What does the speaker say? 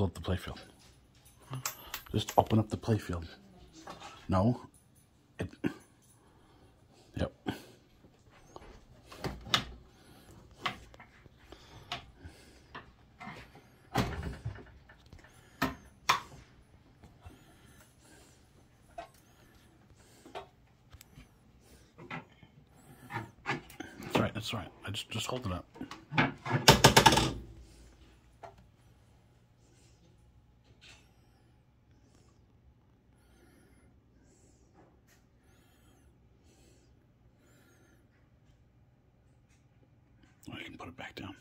pull up the playfield. Just open up the playfield. No. It, yep. That's right, that's right. I just just hold it up. put it back down.